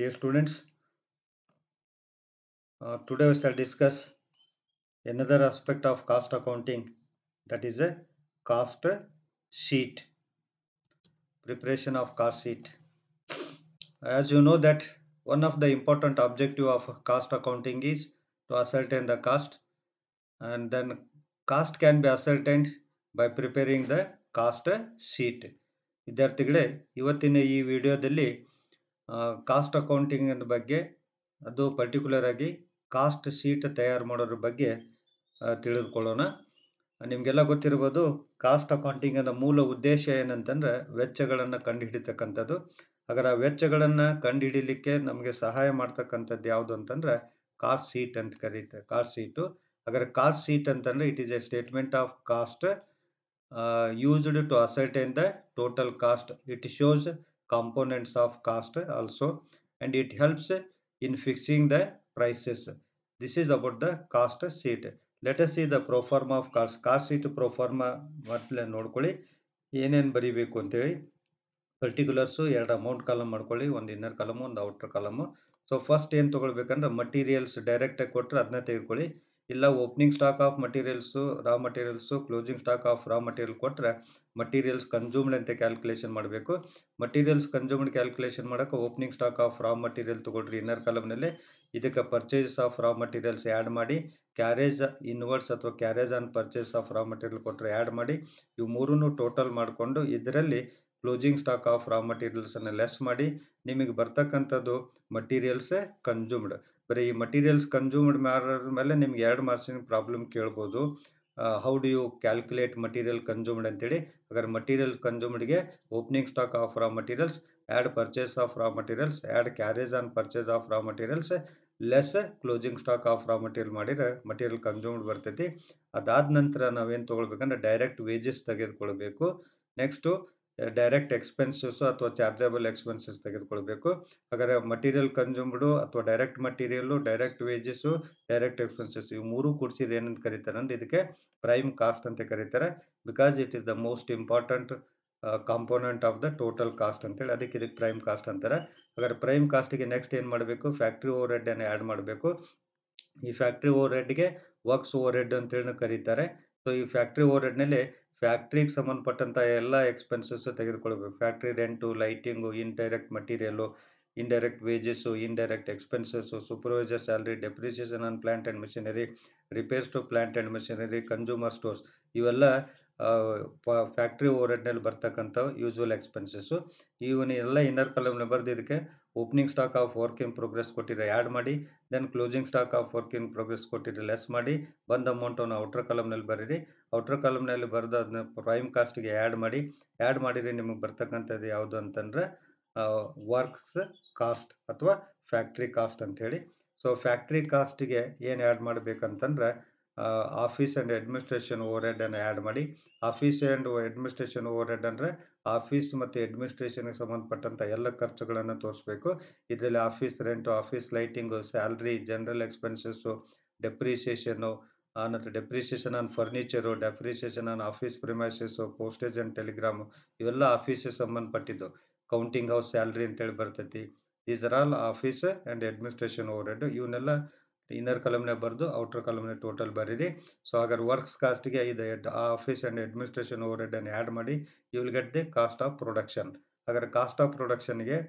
Dear students, uh, today we shall discuss another aspect of cost accounting that is a cost sheet. Preparation of cost sheet. As you know that one of the important objective of cost accounting is to ascertain the cost and then cost can be ascertained by preparing the cost sheet. ವಿದ್ಯಾರ್ಥಿಗಳೇ ಇವತ್ತಿನ ಈ ವಿಡಿಯೋದಲ್ಲಿ cost accounting ಬಗ್ಗೆ, ಅದು particular ಆಗಿ cost sheet ತಯಾರು ಮಾಡೋದ್ರ ಬಗ್ಗೆ ತಿಳಿದುಕೊಳ್ಳೋಣ. ನಿಮಗೆಲ್ಲ ಗೊತ್ತಿರ್ಬೋದು ಕಾಸ್ಟ್ ಅಕೌಂಟಿಂಗ್ ಅನ್ನೋ ಮೂಲ ಉದ್ದೇಶ ಏನಂತಂದ್ರೆ, ವೆಚ್ಚಗಳನ್ನು ಕಂಡುಹಿಡಿತಕ್ಕಂಥದ್ದು. ಹಾಗಾದ್ರೆ ಆ ವೆಚ್ಚಗಳನ್ನು ಕಂಡುಹಿಡಿಲಿಕ್ಕೆ ನಮಗೆ ಸಹಾಯ ಮಾಡ್ತಕ್ಕಂಥದ್ದು ಯಾವುದು ಅಂತಂದ್ರೆ ಕಾಸ್ಟ್ ಶೀಟ್ ಅಂತ ಕರೀತಾರೆ ಕಾಸ್ಟ್ ಸೀಟು ಹಾಗಾದ್ರೆ ಕಾಸ್ಟ್ ಶೀಟ್ ಅಂತಂದ್ರೆ it is a statement of cost used to ascertain the total cost it shows components of cost also and it helps in fixing the prices. This is about the cost sheet. Let us see the pro forma of cost. Cost sheet pro forma ಮೊದಲೇ ನೋಡ್ಕೊಳ್ಳಿ ಏನೇನು ಬರೀಬೇಕು ಅಂತೇಳಿ particulars ಎರಡು amount column ಮಾಡ್ಕೊಳ್ಳಿ ಒಂದು inner column ಒಂದು outer column so first ಏನು ತೊಗೊಳ್ಬೇಕಂದ್ರೆ ಮಟೀರಿಯಲ್ಸ್ ಡೈರೆಕ್ಟಾಗಿ ಕೊಟ್ಟರೆ ಅದನ್ನ ತೆಗೆದುಕೊಳ್ಳಿ ಇಲ್ಲ opening stock of materials raw materials closing stock of raw material ಕೊಟ್ಟರೆ ಮಟೀರಿಯಲ್ಸ್ ಕನ್ಸ್ಯೂಮ್ಡ್ ಅಂತ ಕ್ಯಾಲ್ಕುಲೇಷನ್ ಮಾಡಬೇಕು. ಮಟೀರಿಯಲ್ಸ್ ಕನ್ಸ್ಯೂಮ್ಡ್ ಕ್ಯಾಲ್ಕುಲೇಷನ್ ಮಾಡೋಕೆ opening stock of raw material ತೊಗೊಳ್ರಿ ಇನ್ನರ್ ಕಾಲಮ್ನಲ್ಲಿ ಇದಕ್ಕೆ purchase of raw materials add ಮಾಡಿ ಕ್ಯಾರೇಜ್ ಇನ್ವರ್ಡ್ಸ್ ಅಥವಾ carriage on purchase of raw material ಕೊಟ್ಟರೆ ಆ್ಯಡ್ ಮಾಡಿ, ಇವು ಮೂರೂ ಟೋಟಲ್ ಮಾಡಿಕೊಂಡು ಇದರಲ್ಲಿ ಕ್ಲೋಸಿಂಗ್ ಸ್ಟಾಕ್ ಆಫ್ ರಾ ಮಟೀರಿಯಲ್ಸನ್ನು ಲೆಸ್ ಮಾಡಿ, ನಿಮಗೆ ಬರ್ತಕ್ಕಂಥದ್ದು ಮಟೀರಿಯಲ್ಸೇ ಕನ್ಸ್ಯೂಮ್ಡ್ ಬರೀ ಈ ಮಟೀರಿಯಲ್ಸ್ ಕನ್ಸ್ಯೂಮ್ಡ್ ಮಾಡೋದ್ರ ಮೇಲೆ ನಿಮ್ಗೆ ಎರಡು ಮಾರ್ಕ್ಸಿನ ಪ್ರಾಬ್ಲಮ್ ಕೇಳ್ಬೋದು. How do you calculate material consumed ಅಂತೇಳಿ. ಹಾಗಾದ್ರೆ material ಕನ್ಸ್ಯೂಮ್ಡ್ಗೆ opening stock of raw materials add purchase of raw materials add carriage on purchase of raw materials less closing stock of raw material ಮಾಡಿದ್ರೆ material consumed ಬರ್ತೈತಿ. ಅದಾದ ನಂತರ ನಾವೇನು ತೊಗೊಳ್ಬೇಕಂದ್ರೆ direct wages ತೆಗೆದುಕೊಳ್ಬೇಕು. Next direct expenses ಅಥವಾ chargeable expenses ತೆಗೆದುಕೊಳ್ಬೇಕು. ಹಾಗಾದರೆ ಮಟೀರಿಯಲ್ ಕನ್ಸ್ಯೂಮ್ಡು ಅಥವಾ direct material direct wages direct expenses ಇವು ಮೂರು ಕೂಡಿಸಿದ್ರೆ ಏನಂತ ಕರೀತಾರೆ ಅಂದ್ರೆ ಇದಕ್ಕೆ ಪ್ರೈಮ್ ಕಾಸ್ಟ್ ಅಂತ ಕರೀತಾರೆ. Because it is the most important component of the total cost ಅಂತೇಳಿ ಅದಕ್ಕೆ ಇದಕ್ಕೆ ಪ್ರೈಮ್ ಕಾಸ್ಟ್ ಅಂತಾರೆ. ಹಾಗಾದ್ರೆ ಪ್ರೈಮ್ ಕಾಸ್ಟಿಗೆ ನೆಕ್ಸ್ಟ್ ಏನು ಮಾಡಬೇಕು? ಫ್ಯಾಕ್ಟ್ರಿ ಓವರ್ ಹೆಡ್ಡನ್ನು ಆ್ಯಡ್ ಮಾಡಬೇಕು. ಈ ಫ್ಯಾಕ್ಟ್ರಿ ಓವರ್ ಹೆಡ್ಗೆ ವರ್ಕ್ಸ್ ಓವರ್ ಹೆಡ್ ಅಂತೇಳಿ ಕರೀತಾರೆ. ಸೊ ಈ ಫ್ಯಾಕ್ಟ್ರಿ ಓವರ್ ಹೆಡ್ನಲ್ಲಿ ಫ್ಯಾಕ್ಟ್ರಿಗೆ ಸಂಬಂಧಪಟ್ಟಂಥ ಎಲ್ಲ ಎಕ್ಸ್ಪೆನ್ಸಸ್ ತೆಗೆದುಕೊಳ್ಬೇಕು. Factory rent, lighting indirect material indirect wages indirect expenses supervisor salary depreciation on plant and machinery repairs to plant and machinery consumer stores ಇವೆಲ್ಲ factory over ಹೆಡ್ನಲ್ಲಿ ಬರ್ತಕ್ಕಂಥ usual expenses ಇವನ್ನೆಲ್ಲ inner ಕಾಲಮ್ನ ಬರೆದು ಇದಕ್ಕೆ opening stock of work in progress ಕೊಟ್ಟಿದ್ರೆ add ಮಾಡಿ then closing stock of work in progress ಕೊಟ್ಟಿದ್ರೆ ಲೆಸ್ ಮಾಡಿ, ಬಂದ ಅಮೌಂಟನ್ನು ಔಟರ್ ಕಾಲಮ್ನಲ್ಲಿ ಬರೀರಿ. ಔಟರ್ ಕಾಲಮ್ನಲ್ಲಿ ಬರೆದು ಅದನ್ನ ಪ್ರೈಮ್ ಕಾಸ್ಟ್ಗೆ ಆ್ಯಡ್ ಮಾಡಿ. ಆ್ಯಡ್ ಮಾಡಿದರೆ ನಿಮಗೆ ಬರ್ತಕ್ಕಂಥದ್ದು ಯಾವುದು ಅಂತಂದರೆ ವರ್ಕ್ಸ್ ಕಾಸ್ಟ್ ಅಥವಾ ಫ್ಯಾಕ್ಟ್ರಿ ಕಾಸ್ಟ್ ಅಂಥೇಳಿ ಸೊ ಫ್ಯಾಕ್ಟ್ರಿ ಕಾಸ್ಟಿಗೆ ಏನು ಆ್ಯಡ್ ಮಾಡಬೇಕಂತಂದ್ರೆ ಆಫೀಸ್ ಆ್ಯಂಡ್ ಅಡ್ಮಿನಿಸ್ಟ್ರೇಷನ್ ಓವರ್ ಅನ್ನು ಆ್ಯಡ್ ಮಾಡಿ. Office and administration overhead ಅಂದರೆ ಆಫೀಸ್ ಮತ್ತು ಅಡ್ಮಿನಿಸ್ಟ್ರೇಷನ್ಗೆ ಸಂಬಂಧಪಟ್ಟಂಥ ಎಲ್ಲ ಖರ್ಚುಗಳನ್ನು ತೋರಿಸ್ಬೇಕು. ಇದರಲ್ಲಿ office rent office lighting salary general expenses depreciation ಆನಂತರ depreciation on furniture depreciation on office premises postage and telegram ಇವೆಲ್ಲ ಆಫೀಸಿಗೆ ಸಂಬಂಧಪಟ್ಟಿದ್ದು. ಕೌಂಟಿಂಗ್ ಹೌಸ್ ಸ್ಯಾಲ್ರಿ ಅಂತೇಳಿ ಬರ್ತೈತಿ. These are all office and administration overhead ಇವನ್ನೆಲ್ಲ ಇನ್ನರ್ ಕಾಲಮ್ನೇ ಬರೆದು ಔಟರ್ ಕಾಲಮ್ನೇ ಟೋಟಲ್ ಬರೀರಿ. ಸೊ ಹಾಗಾದ್ರೆ ವರ್ಕ್ಸ್ ಕಾಸ್ಟ್ಗೆ ಇದು. ಆಫೀಸ್ ಆ್ಯಂಡ್ ಅಡ್ಮಿನಿಸ್ಟ್ರೇಷನ್ ಓವರ್ ಅನ್ನು ಆ್ಯಡ್ ಮಾಡಿ you will get the cost of production ಹಾಗಾದ್ರೆ ಕಾಸ್ಟ್ ಆಫ್ ಪ್ರೊಡಕ್ಷನ್ಗೆ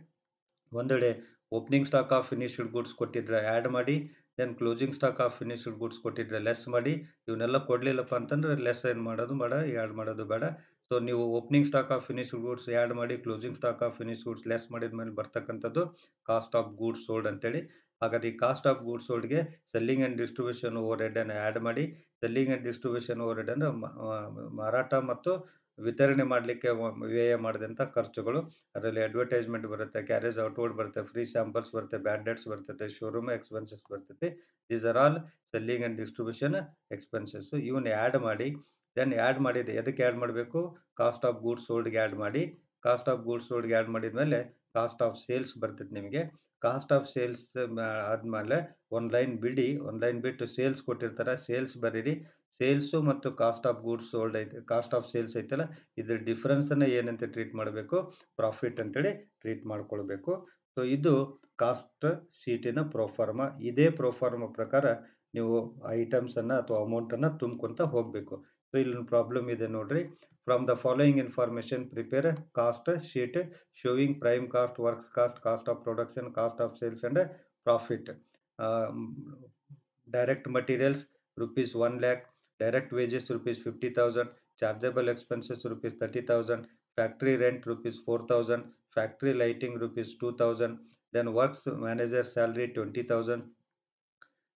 ಒಂದೆಡೆ opening stock of finished goods ಕೊಟ್ಟಿದ್ರೆ ಆ್ಯಡ್ ಮಾಡಿ then closing stock of finished goods ಕೊಟ್ಟಿದ್ರೆ ಲೆಸ್ ಮಾಡಿ. ಇವನ್ನೆಲ್ಲ ಕೊಡಲಿಲ್ಲಪ್ಪ ಅಂತಂದ್ರೆ ಲೆಸ್ ಏನು ಮಾಡೋದು ಬೇಡ ಆ್ಯಡ್ ಮಾಡೋದು ಬೇಡ. ಸೊ ನೀವು opening stock of finished goods add ಮಾಡಿ closing stock of finish goods less ಮಾಡಿದ ಮೇಲೆ ಬರ್ತಕ್ಕಂಥದ್ದು ಕಾಸ್ಟ್ ಆಫ್ ಗೂಡ್ಸ್ ಸೋಲ್ಡ್ ಅಂತೇಳಿ. ಹಾಗಾದ್ರೆ ಈ ಕಾಸ್ಟ್ ಆಫ್ ಗೂಡ್ಸ್ ಸೋಲ್ಡ್ಗೆ ಸೆಲ್ಲಿಂಗ್ ಆ್ಯಂಡ್ ಡಿಸ್ಟ್ರಿಬ್ಯೂಷನ್ ಓವರ್ ಅನ್ನು ಆ್ಯಡ್ ಮಾಡಿ selling and distribution overhead ಅಂದರೆ ಮಾರಾಟ ಮತ್ತು ವಿತರಣೆ ಮಾಡಲಿಕ್ಕೆ ವ್ಯಯ ಮಾಡಿದಂಥ ಖರ್ಚುಗಳು. ಅದರಲ್ಲಿ ಅಡ್ವರ್ಟೈಸ್ಮೆಂಟ್ ಬರುತ್ತೆ ಕ್ಯಾರೇಜ್ ಔಟ್ವರ್ಡ್ ಬರುತ್ತೆ ಫ್ರೀ ಸ್ಯಾಂಪಲ್ಸ್ ಬರುತ್ತೆ ಬ್ಯಾಂಡೆಡ್ಸ್ ಬರ್ತದೆ ಬರ್ತೈತೆ ಶೋರೂಮ್ ಎಕ್ಸ್ಪೆನ್ಸಸ್ ಬರ್ತೈತಿ these are all selling and distribution expenses ಇವನ್ನ ಆ್ಯಡ್ ಮಾಡಿ ದೆನ್ ಆ್ಯಡ್ ಮಾಡಿದ, ಎದಕ್ಕೆ ಆ್ಯಡ್ ಮಾಡಬೇಕು? ಕಾಸ್ಟ್ ಆಫ್ ಗೂಡ್ಸ್ ಸೋಲ್ಡ್ಗೆ ಆ್ಯಡ್ ಮಾಡಿ. ಕಾಸ್ಟ್ ಆಫ್ ಗೂಡ್ಸ್ ಸೋಲ್ಡ್ಗೆ ಆ್ಯಡ್ ಮಾಡಿದ ಮೇಲೆ ಕಾಸ್ಟ್ ಆಫ್ ಸೇಲ್ಸ್ ಬರ್ತೈತೆ ನಿಮಗೆ. ಕಾಸ್ಟ್ ಆಫ್ ಸೇಲ್ಸ್ ಆದಮೇಲೆ ಒಂದು ಲೈನ್ ಬಿಡಿ ಒಂದು ಲೈನ್ ಬಿಟ್ಟು ಸೇಲ್ಸ್ ಕೊಟ್ಟಿರ್ತಾರೆ ಸೇಲ್ಸ್ ಬರೀರಿ. ಸೇಲ್ಸು ಮತ್ತು ಕಾಸ್ಟ್ ಆಫ್ ಗೂಡ್ಸ್ ಸೋಲ್ಡ್ ಐತೆ ಕಾಸ್ಟ್ ಆಫ್ ಸೇಲ್ಸ್ ಐತಲ್ಲ, ಇದ್ರ ಡಿಫ್ರೆನ್ಸನ್ನು ಏನಂತ ಟ್ರೀಟ್ ಮಾಡಬೇಕು? ಪ್ರಾಫಿಟ್ ಅಂತೇಳಿ ಟ್ರೀಟ್ ಮಾಡ್ಕೊಳ್ಬೇಕು. ಸೊ ಇದು ಕಾಸ್ಟ್ ಸೀಟಿನ ಪ್ರೊಫಾರ್ಮ ಇದೇ ಪ್ರೊಫಾರ್ಮ ಪ್ರಕಾರ ನೀವು ಐಟಮ್ಸನ್ನು ಅಥವಾ ಅಮೌಂಟನ್ನು ತುಂಬ್ಕೊತ ಹೋಗಬೇಕು. ಸೊ ಇಲ್ಲಿ ಪ್ರಾಬ್ಲಮ್ ಇದೆ ನೋಡ್ರಿ. From the following information, prepare a cost sheet showing prime cost, works cost, cost of production, cost of sales and profit. Um, direct materials rupees 1 lakh, direct wages rupees 50,000, chargeable expenses rupees 30,000, factory rent rupees 4,000, factory lighting rupees 2,000, then works manager salary 20,000,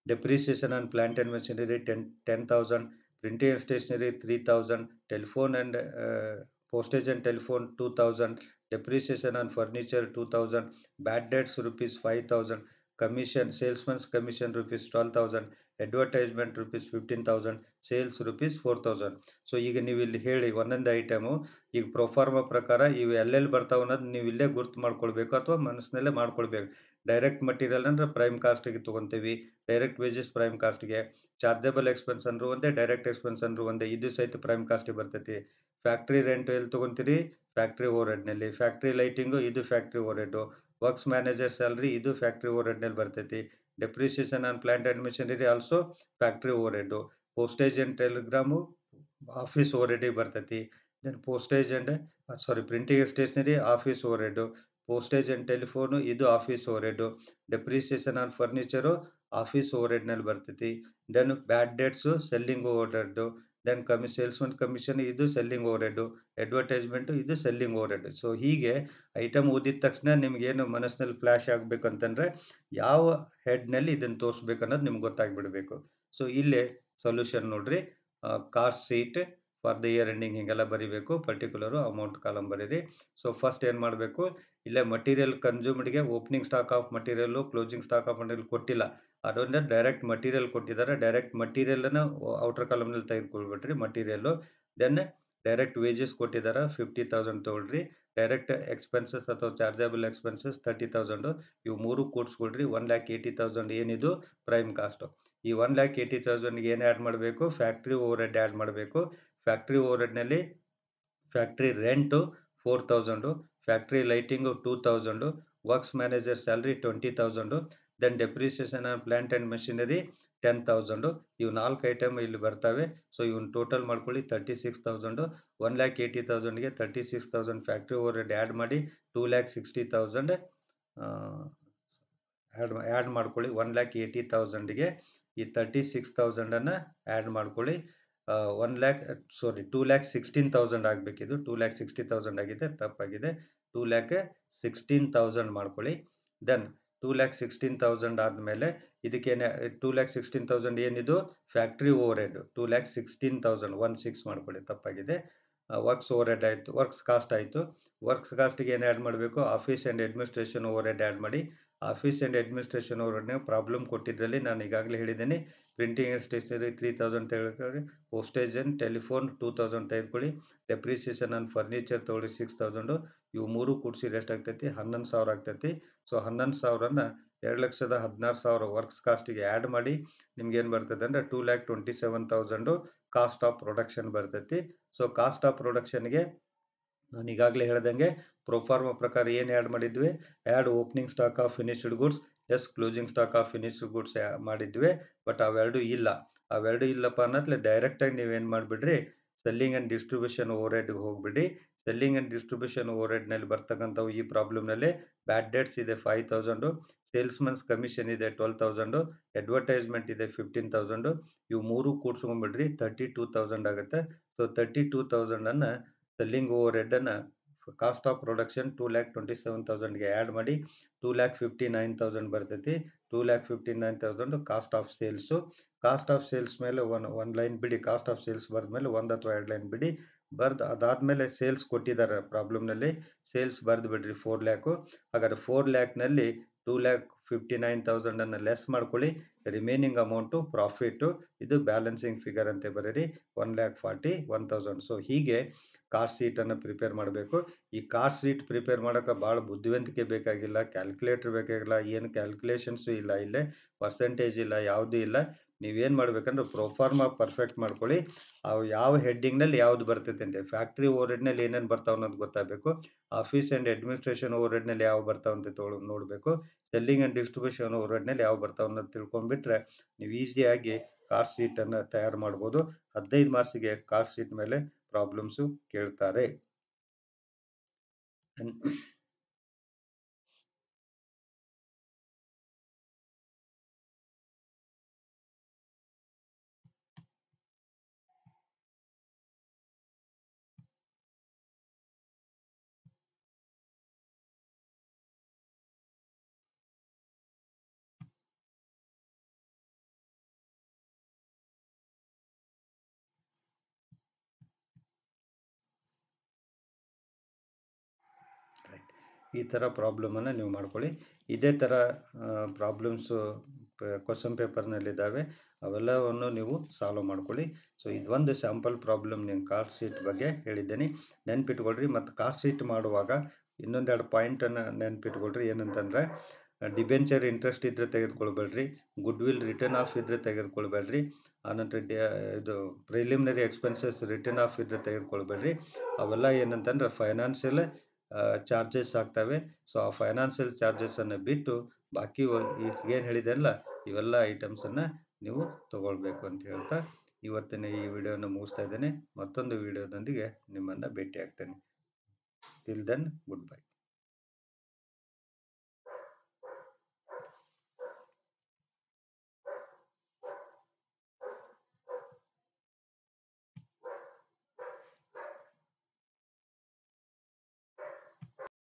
depreciation on plant and machinery 10,000, 10, printing and stationery 3,000, telephone and uh, postage and telephone 2000 depreciation on furniture 2000 bad debts rupees 5000 commission salesman's commission rupees 12000 advertisement rupees fifteen thousand sales rupees four thousand so ಈಗ ನೀವು ಇಲ್ಲಿ ಹೇಳಿ ಒಂದೊಂದು item ಈಗ pro forma ಪ್ರಕಾರ ಇವು ಎಲ್ಲೆಲ್ಲಿ ಬರ್ತಾವೆ ಅನ್ನೋದು ನೀವು ಇಲ್ಲೇ ಗುರ್ತು ಮಾಡ್ಕೊಳ್ಬೇಕು ಅಥವಾ ಮನಸ್ಸಿನಲ್ಲೇ ಮಾಡ್ಕೊಳ್ಬೇಕು. ಡೈರೆಕ್ಟ್ ಮಟೀರಿಯಲ್ ಅಂದರೆ ಪ್ರೈಮ್ ಕಾಸ್ಟಿಗೆ ತೊಗೊತೀವಿ ಡೈರೆಕ್ಟ್ ವೇಜಸ್ ಪ್ರೈಮ್ ಕಾಸ್ಟಿಗೆ ಚಾರ್ಜಬಲ್ ಎಕ್ಸ್ಪೆನ್ಸ್ ಅಂದ್ರೂ, ಒಂದೇ ಡೈರೆಕ್ಟ್ ಎಕ್ಸ್ಪೆನ್ಸ್ ಅಂದ್ರೂ, ಒಂದೇ ಇದು ಸಹಿತ ಪ್ರೈಮ್ ಕಾಸ್ಟಿಗೆ ಬರ್ತೈತಿ. ಫ್ಯಾಕ್ಟ್ರಿ ರೆಂಟ್ ಎಲ್ಲಿ ತೊಗೊತೀರಿ? ಫ್ಯಾಕ್ಟ್ರಿ ಓವರ್ಹೆಡ್ನಲ್ಲಿ ಫ್ಯಾಕ್ಟ್ರಿ ಲೈಟಿಂಗು ಇದು factory overhead works manager salary ಇದು ಫ್ಯಾಕ್ಟ್ರಿ ಓವರ್ಹೆಡ್ನಲ್ಲಿ ಬರ್ತೈತಿ. ಡೆಪ್ರಿಸಿಯೇಷನ್ ಆನ್ ಪ್ಲಾಂಟ್ ಅಡ್ಮಿಷನ್ ಇದೆ also factory overhead postage and telegram office ಓವರ್ಹೆಡ್ಡಿಗೆ ಬರ್ತೈತಿ. Then postage and sorry printing stationery office overhead postage and telephone ಇದು office overhead depreciation on furniture office ಓವರ್ಹೆಡ್ನಲ್ಲಿ ಬರ್ತೈತಿ. Then bad debts selling overhead then ಕಮಿ salesman commission ಇದು selling overhead advertisement ಇದು selling overhead so ಹೀಗೆ item ಓದಿದ ತಕ್ಷಣ ನಿಮಗೇನು ಮನಸ್ಸಿನಲ್ಲಿ flash ಆಗಬೇಕಂತಂದರೆ ಯಾವ ಹೆಡ್ನಲ್ಲಿ ಇದನ್ನು ತೋರಿಸ್ಬೇಕು ಅನ್ನೋದು ನಿಮ್ಗೆ ಗೊತ್ತಾಗ್ಬಿಡಬೇಕು. ಸೊ ಇಲ್ಲೇ ಸೊಲ್ಯೂಷನ್ ನೋಡ್ರಿ. Car sheet for the year ending ಹಿಂಗೆಲ್ಲ ಬರೀಬೇಕು ಪರ್ಟಿಕ್ಯುಲರು ಅಮೌಂಟ್ ಕಾಲಮ್ ಬರೀರಿ. ಸೊ ಫಸ್ಟ್ ಏನು ಮಾಡಬೇಕು? ಇಲ್ಲೇ material ಕನ್ಸ್ಯೂಮ್ಡ್ಗೆ opening stock of material closing stock of material ಕೊಟ್ಟಿಲ್ಲ. ಅದೊಂದೇ ಡೈರೆಕ್ಟ್ ಮಟೀರಿಯಲ್ ಕೊಟ್ಟಿದ್ದಾರೆ. ಡೈರೆಕ್ಟ್ ಮಟೀರಿಯಲನ್ನು ಔಟರ್ ಕಾಲಮ್ನಲ್ಲಿ ತೆಗೆದುಕೊಳ್ಬಿಟ್ರಿ ಮಟೀರಿಯಲ್ಲು ದೆನ್ ಡೈರೆಕ್ಟ್ ವೇಜಸ್ ಕೊಟ್ಟಿದ್ದಾರೆ ಫಿಫ್ಟಿ ತೌಸಂಡ್ ತೊಗೊಳ್ರಿ. ಡೈರೆಕ್ಟ್ ಎಕ್ಸ್ಪೆನ್ಸಸ್ ಅಥವಾ ಚಾರ್ಜಬಲ್ ಎಕ್ಸ್ಪೆನ್ಸಸ್ ತರ್ಟಿ ತೌಸಂಡು ಇವು ಮೂರು ಕೂಡಿಸ್ಕೊಳ್ರಿ. ಒನ್ ಲ್ಯಾಕ್ ಏಯ್ಟಿ ತೌಸಂಡ್ ಏನಿದು? ಪ್ರೈಮ್ ಕಾಸ್ಟು ಈ ಒನ್ ಲ್ಯಾಕ್ ಏಯ್ಟಿ ತೌಸಂಡ್ಗೆ ಏನು ಆ್ಯಡ್ ಮಾಡಬೇಕು? ಫ್ಯಾಕ್ಟ್ರಿ ಓವರ್ ಹೆಡ್ ಆ್ಯಡ್ ಮಾಡಬೇಕು. Factory ಓವರ್ಹೆಡ್ನಲ್ಲಿ factory rent four thousand factory lighting two thousand works manager salary twenty thousand then depreciation on plant and machinery ten thousand ಇವು ನಾಲ್ಕು item ಇಲ್ಲಿ ಬರ್ತವೆ. So ಇವನ್ನ total ಮಾಡ್ಕೊಳ್ಳಿ thirty six thousand one lakh eighty ತೌಸಂಡ್ಗೆ thirty six thousand factory over add ಮಾಡಿ two lakh sixty thousand add add ಮಾಡ್ಕೊಳ್ಳಿ one lakh eighty ತೌಸಂಡ್ಗೆ ಈ ತರ್ಟಿ ಸಿಕ್ಸ್ ತೌಸಂಡನ್ನು ಆ್ಯಡ್ ಮಾಡ್ಕೊಳ್ಳಿ. One lakh sorry two lakh sixteen thousand ಆಗಬೇಕಿದ್ದು two lakh sixty thousand ಆಗಿದೆ, ತಪ್ಪಾಗಿದೆ. Two lakh sixteen thousand ಮಾಡ್ಕೊಳ್ಳಿ. Then two lakh sixteen thousand ಆದಮೇಲೆ ಇದಕ್ಕೇನೆ ಟೂ ಲ್ಯಾಕ್ ಸಿಕ್ಸ್ಟೀನ್ ತೌಸಂಡ್ ಏನಿದು? Factory overhead two lakh sixteen thousand one six ಮಾಡ್ಕೊಳ್ಳಿ, ತಪ್ಪಾಗಿದೆ. ವರ್ಕ್ಸ್ ಓವರ್ ಹೆಡ್ ಆಯಿತು works cost ಆಯಿತು. ವರ್ಕ್ಸ್ ಕಾಸ್ಟಿಗೆ ಏನು ಆ್ಯಡ್ ಮಾಡಬೇಕು? Office and administration overhead add ಮಾಡಿ office and administration over problem ಕೊಟ್ಟಿದ್ರಲ್ಲಿ ನಾನು ಈಗಾಗಲೇ ಹೇಳಿದ್ದೀನಿ. Printing and stationery three thousand ತೆಗೆದುಕೊಳ್ಳಿ postage and telephone two thousand ತೆಗೆದುಕೊಳ್ಳಿ ಡೆಪ್ರಿಸಿಯೇಷನ್ ಆ್ಯಂಡ್ ಫರ್ನಿಚರ್ ತೊಗೊಳ್ಳಿ ಸಿಕ್ಸ್ ತೌಸಂಡು ಇವು ಮೂರು ಕೂಡಿಸಿದ್ರೆ ಎಷ್ಟಾಗ್ತೈತಿ? ಹನ್ನೊಂದು ಸಾವಿರ ಆಗ್ತೈತಿ. ಸೊ ಹನ್ನೊಂದು ಸಾವಿರನ ಎರಡು ಲಕ್ಷದ ಹದಿನಾರು ಸಾವಿರ ವರ್ಕ್ಸ್ ಕಾಸ್ಟಿಗೆ ಆ್ಯಡ್ ಮಾಡಿ, ನಿಮ್ಗೆ ಏನು ಬರ್ತದೆ ಅಂದರೆ two lakh twenty seven thousand cost of production ಬರ್ತೈತಿ ಸೊ ಕಾಸ್ಟ್ ಆಫ್ ಪ್ರೊಡಕ್ಷನ್ಗೆ ನಾನು ಈಗಾಗಲೇ ಹೇಳ್ದಂಗೆ ಪ್ರೊಫಾರ್ಮ ಪ್ರಕಾರ ಏನು ಆ್ಯಡ್ ಮಾಡಿದ್ವಿ? Add opening stock of finished goods less closing stock of finished goods ಮಾಡಿದ್ವಿ ಬಟ್ ಅವೆರಡು ಇಲ್ಲ. ಅವೆರಡು ಇಲ್ಲಪ್ಪ ಅನ್ನತ್ಲೆ ಡೈರೆಕ್ಟಾಗಿ ನೀವೇನು ಮಾಡಿಬಿಡ್ರಿ? ಸೆಲ್ಲಿಂಗ್ ಆ್ಯಂಡ್ ಡಿಸ್ಟ್ರಿಬ್ಯೂಷನ್ ಓವರ್ ಹೆಡ್ಗೆ ಹೋಗ್ಬಿಡಿ. ಸೆಲ್ಲಿಂಗ್ ಆ್ಯಂಡ್ ಡಿಸ್ಟ್ರಿಬ್ಯೂಷನ್ ಓವರ್ ಹೆಡ್ನಲ್ಲಿ ಬರ್ತಕ್ಕಂಥವು ಈ ಪ್ರಾಬ್ಲಮ್ನಲ್ಲಿ ಬ್ಯಾಡ್ ಡೇಟ್ಸ್ ಇದೆ ಫೈವ್ ತೌಸಂಡು ಸೇಲ್ಸ್ಮನ್ಸ್ ಕಮಿಷನ್ ಇದೆ ಟ್ವೆಲ್ ತೌಸಂಡು ಅಡ್ವರ್ಟೈಸ್ಮೆಂಟ್ ಇದೆ ಫಿಫ್ಟೀನ್ ತೌಸಂಡು ಇವು ಮೂರು ಕೂಡ್ಸ್ಕೊಂಡ್ಬಿಡ್ರಿ ತರ್ಟಿ ಟೂ ತೌಸಂಡ್ ಆಗುತ್ತೆ. ಸೊ ತರ್ಟಿ ಟೂ ತೌಸಂಡನ್ನು selling over ಹೆಡ್ಡನ್ನು cost of production two lakh twenty seven ತೌಸಂಡ್ಗೆ add ಮಾಡಿ two lakh fifty nine thousand ಬರ್ತೈತಿ. Two lakh fifty nine thousand cost of sales cost of sales ಮೇಲೆ one one line ಬಿಡಿ. Cost of sales ಬರೆದ ಮೇಲೆ ಒಂದು ಅಥವಾ ಎರಡು line ಬಿಡಿ. ಬರ್ದು ಅದಾದಮೇಲೆ ಸೇಲ್ಸ್ ಕೊಟ್ಟಿದ್ದಾರೆ ಪ್ರಾಬ್ಲಮ್ನಲ್ಲಿ ಸೇಲ್ಸ್ ಬರೆದು ಬಿಡ್ರಿ ಫೋರ್ ಲ್ಯಾಕು ಹಾಗಾದ್ರೆ ಫೋರ್ ಲ್ಯಾಕ್ನಲ್ಲಿ ಟೂ ಲ್ಯಾಕ್ ಫಿಫ್ಟಿ ನೈನ್ ತೌಸಂಡನ್ನು ಲೆಸ್ ಮಾಡ್ಕೊಳ್ಳಿ. ರಿಮೈನಿಂಗ್ ಅಮೌಂಟು ಪ್ರಾಫಿಟ್ಟು ಇದು ಬ್ಯಾಲೆನ್ಸಿಂಗ್ ಫಿಗರ್ ಅಂತ ಬರೀರಿ. One lakh forty one thousand so ಹೀಗೆ ಕಾರ್ ಶೀಟನ್ನು ಪ್ರಿಪೇರ್ ಮಾಡಬೇಕು. ಈ ಕಾರ್ ಶೀಟ್ ಪ್ರಿಪೇರ್ ಮಾಡೋಕೆ ಭಾಳ ಬುದ್ಧಿವಂತಿಕೆ ಬೇಕಾಗಿಲ್ಲ, ಕ್ಯಾಲ್ಕುಲೇಟ್ರ್ ಬೇಕಾಗಿಲ್ಲ, ಏನು ಕ್ಯಾಲ್ಕುಲೇಷನ್ಸು ಇಲ್ಲ, ಇಲ್ಲೇ ಪರ್ಸೆಂಟೇಜ್ ಇಲ್ಲ, ಯಾವುದೂ ಇಲ್ಲ. ನೀವೇನು ಮಾಡಬೇಕಂದ್ರೆ ಪ್ರೊಫಾರ್ಮ ಪರ್ಫೆಕ್ಟ್ ಮಾಡ್ಕೊಳ್ಳಿ. ಅವು ಯಾವ ಹೆಡ್ಡಿಂಗ್ನಲ್ಲಿ ಯಾವ್ದು ಬರ್ತೈತೆ ಅಂತ? ಫ್ಯಾಕ್ಟ್ರಿ ಓವರ್ ಹೆಡ್ನಲ್ಲಿ ಏನೇನು ಬರ್ತಾವೆ ಅನ್ನೋದು ಗೊತ್ತಾಗಬೇಕು. ಆಫೀಸ್ ಆ್ಯಂಡ್ ಅಡ್ಮಿನಿಸ್ಟ್ರೇಷನ್ ಓವರ್ ಹೆಡ್ನಲ್ಲಿ ಯಾವ ಬರ್ತಾವೆ ಅಂತ ತೊಳು ನೋಡಬೇಕು. ಸೆಲ್ಲಿಂಗ್ ಆ್ಯಂಡ್ ಡಿಸ್ಟ್ರಿಬ್ಯೂಷನ್ ಓವರ್ ಹೆಡ್ನಲ್ಲಿ ಯಾವ ಬರ್ತಾವೆ ಅನ್ನೋದು ತಿಳ್ಕೊಂಡ್ಬಿಟ್ರೆ ನೀವು ಈಸಿಯಾಗಿ ಕಾರ್ ಶೀಟನ್ನು ತಯಾರು ಮಾಡ್ಬೋದು. ಹದಿನೈದು ಮಾರ್ಕ್ಸಿಗೆ ಕಾರ್ ಶೀಟ್ ಮೇಲೆ ಪ್ರಾಬ್ಲಮ್ಸು ಕೇಳ್ತಾರೆ. ಈ ಥರ ಪ್ರಾಬ್ಲಮನ್ನು ನೀವು ಮಾಡ್ಕೊಳ್ಳಿ. ಇದೇ ಥರ ಪ್ರಾಬ್ಲಮ್ಸು ಕ್ವಶನ್ ಪೇಪರ್ನಲ್ಲಿದ್ದಾವೆ ಅವೆಲ್ಲವನ್ನು ನೀವು ಸಾಲ್ವ್ ಮಾಡ್ಕೊಳ್ಳಿ. ಸೊ ಇದೊಂದು ಸ್ಯಾಂಪಲ್ ಪ್ರಾಬ್ಲಮ್ ನಿಮ್ಮ ಕಾರ್ ಶೀಟ್ ಬಗ್ಗೆ ಹೇಳಿದ್ದೀನಿ. ನೆನ್ಪಿಟ್ಕೊಳ್ರಿ. ಮತ್ತು ಕಾರ್ ಶೀಟ್ ಮಾಡುವಾಗ ಇನ್ನೊಂದೆರಡು ಪಾಯಿಂಟನ್ನು ನೆನ್ಪಿಟ್ಕೊಳ್ರಿ. ಏನಂತಂದರೆ ಡಿಬೆಂಚರ್ ಇಂಟ್ರೆಸ್ಟ್ ಇದ್ದರೆ ತೆಗೆದುಕೊಳ್ಬೇಡ್ರಿ. ಗುಡ್ ವಿಲ್ ರಿಟರ್ನ್ ಆಫ್ ಇದ್ದರೆ ತೆಗೆದುಕೊಳ್ಬೇಡ್ರಿ ಆನಂತರ ಡ್ಯಾ ಇದು ಪ್ರಿಲಿಮಿನರಿ ಎಕ್ಸ್ಪೆನ್ಸಸ್ ರಿಟರ್ನ್ ಆಫ್ ಇದ್ದರೆ ತೆಗೆದುಕೊಳ್ಬೇಡ್ರಿ. ಅವೆಲ್ಲ ಏನಂತಂದ್ರೆ ಫೈನಾನ್ಷಿಯಲ್ ಚಾರ್ಜಸ್ ಆಗ್ತವೆ. ಸೊ ಆ ಫೈನಾನ್ಷಿಯಲ್ ಚಾರ್ಜಸನ್ನು ಬಿಟ್ಟು ಬಾಕಿ ಏನು ಹೇಳಿದೆಲ್ಲ, ಇವೆಲ್ಲ ಐಟಮ್ಸನ್ನು ನೀವು ತಗೊಳ್ಬೇಕು ಅಂತ ಹೇಳ್ತಾ ಇವತ್ತಿನ ಈ ವಿಡಿಯೋನ ಮುಗಿಸ್ತಾ ಇದ್ದೇನೆ. ಮತ್ತೊಂದು ವಿಡಿಯೋದೊಂದಿಗೆ ನಿಮ್ಮನ್ನು ಭೇಟಿ ಆಗ್ತೇನೆ ಟಿಲ್ ದೆನ್ ಗುಡ್ ಬೈ